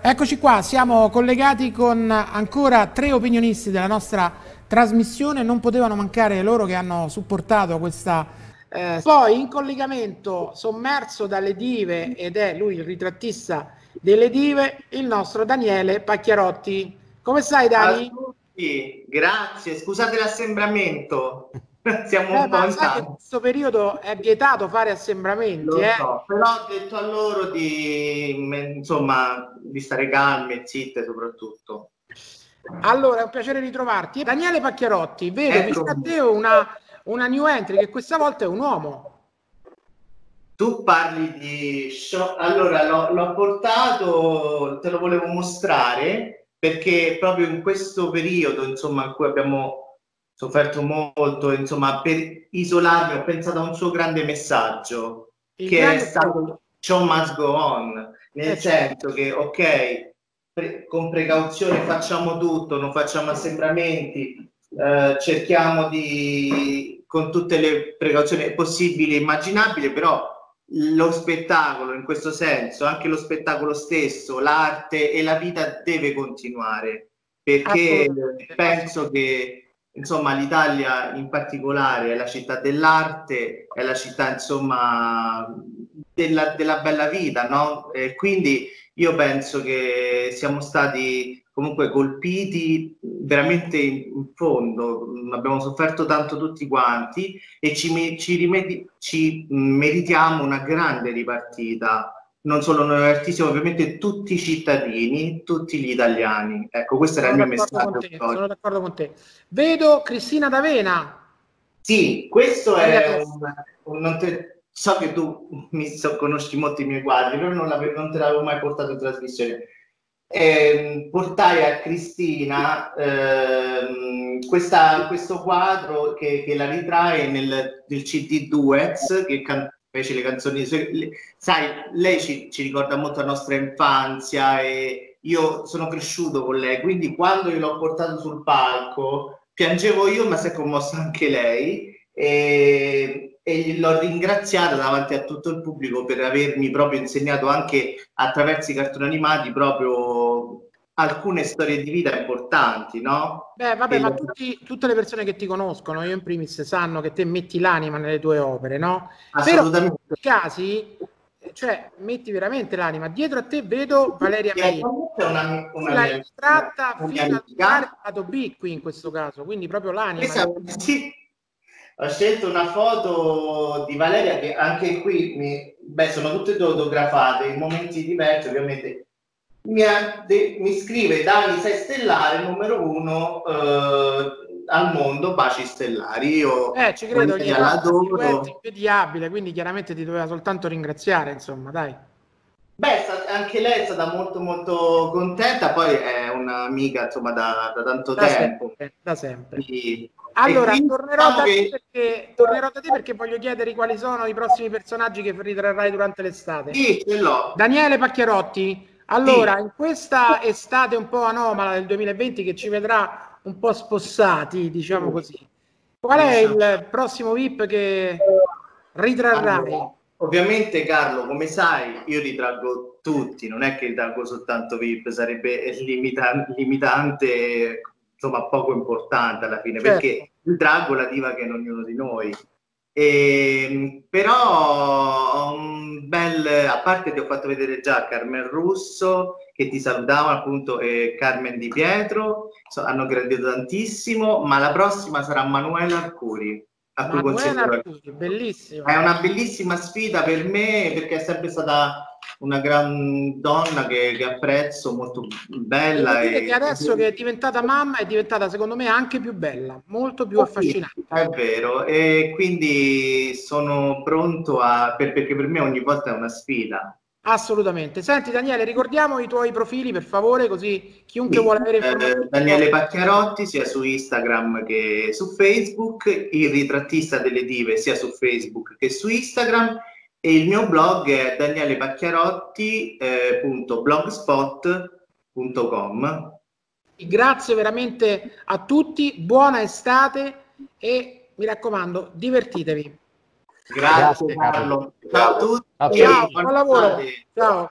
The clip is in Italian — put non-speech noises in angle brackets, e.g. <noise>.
Eccoci qua, siamo collegati con ancora tre opinionisti della nostra trasmissione, non potevano mancare loro che hanno supportato questa... Eh, poi in collegamento, sommerso dalle dive, ed è lui il ritrattista delle dive, il nostro Daniele Pacchiarotti. Come stai Dani? Grazie, scusate l'assembramento. <laughs> Siamo eh, un po' in sai in questo periodo è vietato fare assembramenti, eh? so, però ho detto a loro di, insomma, di stare calme e zitte soprattutto. Allora, è un piacere ritrovarti. Daniele Pacchiarotti, vedo Ecco. vicino a te una, una new entry che questa volta è un uomo. Tu parli di... show- Allora, l'ho, l'ho portato, te lo volevo mostrare, perché proprio in questo periodo, insomma, in cui abbiamo sofferto molto, insomma, per isolarmi ho pensato a un suo grande messaggio, Il che è grande- stato show must go on, nel Eh, senso che, ok, pre- con precauzione facciamo tutto, non facciamo assembramenti, eh, cerchiamo di, con tutte le precauzioni possibili e immaginabili, però lo spettacolo in questo senso, anche lo spettacolo stesso, l'arte e la vita deve continuare, perché penso che insomma l'Italia in particolare è la città dell'arte, è la città insomma della, della bella vita, no? E quindi io penso che siamo stati comunque colpiti veramente in fondo, abbiamo sofferto tanto tutti quanti e ci, ci rimedi- ci meritiamo una grande ripartita, non solo noi artisti, ma ovviamente tutti i cittadini, tutti gli italiani. Ecco, questo era il Sono mio messaggio. te, sono d'accordo con te. Vedo Cristina D'Avena. Sì, questo è un, un- te- so che tu mi so- conosci molto i miei quadri, però non, non te l'avevo mai portato in trasmissione. Ehm, portai a Cristina ehm, questa- questo quadro che, che la ritrae nel, nel CD Duets, che can- fece le canzoni. le- sai, lei ci, ci ricorda molto la nostra infanzia e io sono cresciuto con lei, quindi quando io l'ho portato sul palco piangevo io, ma si è commossa anche lei. E, e l'ho ringraziata davanti a tutto il pubblico per avermi proprio insegnato anche attraverso i cartoni animati proprio alcune storie di vita importanti, no? Beh, vabbè, E ma tutti- tutte le persone che ti conoscono, io in primis, sanno che te metti l'anima nelle tue opere, no? Assolutamente. Però in casi, cioè, metti veramente l'anima. Dietro a te vedo Valeria è una, una L'hai tratta fino al lato B qui in questo caso, quindi proprio l'anima. Esatto, sì. Ho scelto una foto di Valeria che anche qui mi, beh, sono tutte e due autografate in momenti diversi, ovviamente. Mi, ha de- mi scrive Dani, sei stellare numero uno eh, al mondo, baci stellari. Io Eh, ci credo, gli duetto invidiabile, quindi chiaramente ti doveva soltanto ringraziare, insomma, dai. Beh, anche lei è stata molto molto contenta, poi è un'amica insomma da, da tanto Da tempo. sempre, da sempre. Quindi- Allora, tornerò, diciamo da te che- perché, tornerò da te perché voglio chiedere quali sono i prossimi personaggi che ritrarrai durante l'estate. Sì, ce l'ho. Daniele Pacchiarotti, allora, in questa estate un po' anomala del 2020 che ci vedrà un po' spossati, diciamo così, qual è il prossimo VIP che ritrarrai? Allora, ovviamente Carlo, come sai, io ritraggo tutti, non è che ritraggo soltanto VIP, sarebbe limita- limitante, insomma poco importante alla fine, Certo. perché ritraggo la diva che è in ognuno di noi. Ehm, però a parte ti ho fatto vedere già Carmen Russo che ti salutavano appunto e Carmen Di Pietro, so- hanno gradito tantissimo, ma la prossima sarà Manuela Arcuri. A cui Manuela Arcuri, bellissimo. è una bellissima sfida per me perché è sempre stata una gran donna che, che apprezzo, molto bella. E, che adesso che è diventata mamma è diventata secondo me anche più bella, molto più affascinante. È vero, e quindi sono pronto a, per- perché per me ogni volta è una sfida. Assolutamente. Senti Daniele, ricordiamo i tuoi profili per favore, così chiunque Sì, vuole avere eh. Daniele Pacchiarotti sia su Instagram che su Facebook, il ritrattista delle dive sia su Facebook che su Instagram e il mio blog è eh, danielepacchiarotti.blogspot.com. Grazie veramente a tutti, buona estate e mi raccomando, divertitevi. Grazie, Grazie, Carlo. Ciao a tutti. Ciao. Buon lavoro. Ciao.